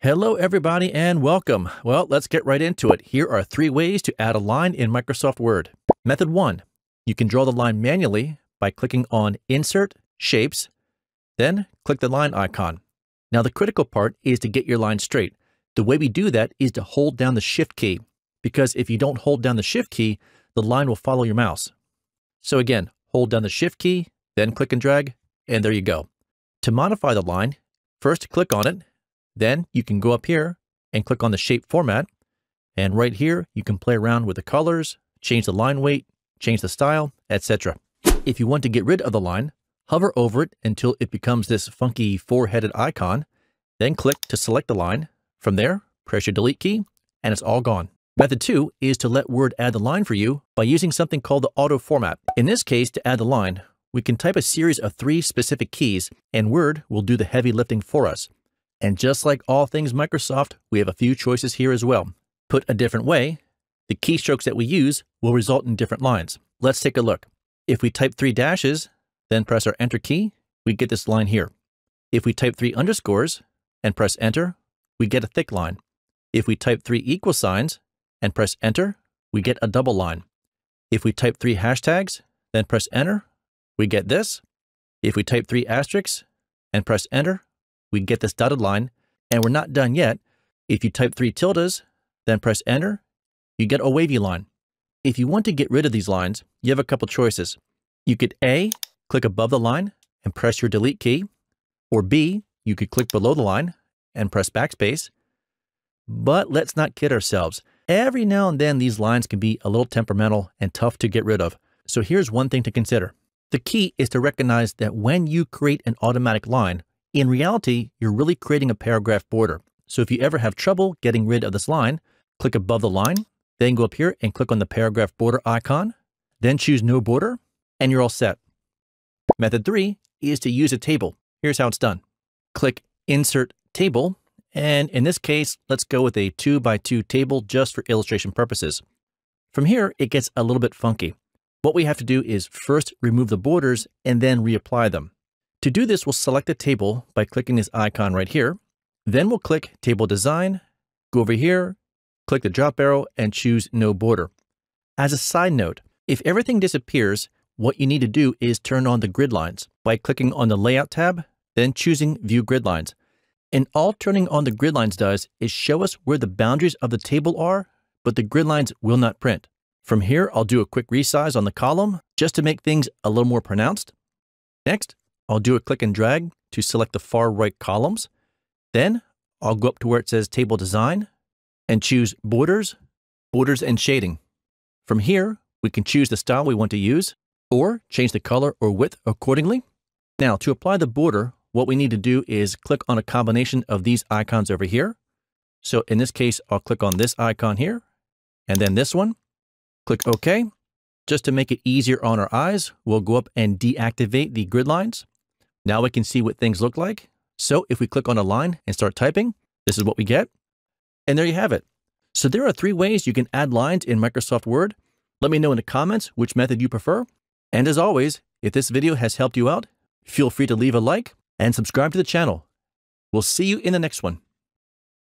Hello, everybody, and welcome. Well, let's get right into it. Here are three ways to add a line in Microsoft Word. Method one, you can draw the line manually by clicking on Insert, Shapes, then click the line icon. Now, the critical part is to get your line straight. The way we do that is to hold down the Shift key, because if you don't hold down the Shift key, the line will follow your mouse. So again, hold down the Shift key, then click and drag, and there you go. To modify the line, first click on it then you can go up here and click on the shape format. And right here, you can play around with the colors, change the line weight, change the style, etc. If you want to get rid of the line, hover over it until it becomes this funky four-headed icon, then click to select the line. From there, press your delete key, and it's all gone. Method two is to let Word add the line for you by using something called the auto format. In this case, to add the line, we can type a series of three specific keys, and Word will do the heavy lifting for us. And just like all things Microsoft, we have a few choices here as well. Put a different way, the keystrokes that we use will result in different lines. Let's take a look. If we type three dashes, then press our Enter key, we get this line here. If we type three underscores and press Enter, we get a thick line. If we type three equal signs and press Enter, we get a double line. If we type three hashtags, then press Enter, we get this. If we type three asterisks and press Enter, we get this dotted line, and we're not done yet. If you type three tildes, then press enter, you get a wavy line. If you want to get rid of these lines, you have a couple choices. You could A, click above the line and press your delete key, or B, you could click below the line and press backspace. But let's not kid ourselves. Every now and then these lines can be a little temperamental and tough to get rid of. So here's one thing to consider. The key is to recognize that when you create an automatic line, in reality, you're really creating a paragraph border. So if you ever have trouble getting rid of this line, click above the line, then go up here and click on the paragraph border icon, then choose no border, and you're all set. Method three is to use a table. Here's how it's done. Click Insert Table, and in this case, let's go with a two by two table just for illustration purposes. From here, it gets a little bit funky. What we have to do is first remove the borders and then reapply them. To do this, we'll select the table by clicking this icon right here. Then we'll click Table Design, go over here, click the drop arrow, and choose No Border. As a side note, if everything disappears, what you need to do is turn on the grid lines by clicking on the Layout tab, then choosing View Grid Lines. And all turning on the grid lines does is show us where the boundaries of the table are, but the grid lines will not print. From here, I'll do a quick resize on the column just to make things a little more pronounced. Next, I'll do a click and drag to select the far right columns. Then I'll go up to where it says Table Design and choose Borders, Borders and Shading. From here, we can choose the style we want to use or change the color or width accordingly. Now, to apply the border, what we need to do is click on a combination of these icons over here. So in this case, I'll click on this icon here and then this one. Click OK. Just to make it easier on our eyes, we'll go up and deactivate the grid lines. Now we can see what things look like. So if we click on a line and start typing, this is what we get. And there you have it. So there are three ways you can add lines in Microsoft Word. Let me know in the comments which method you prefer. And as always, if this video has helped you out, feel free to leave a like and subscribe to the channel. We'll see you in the next one.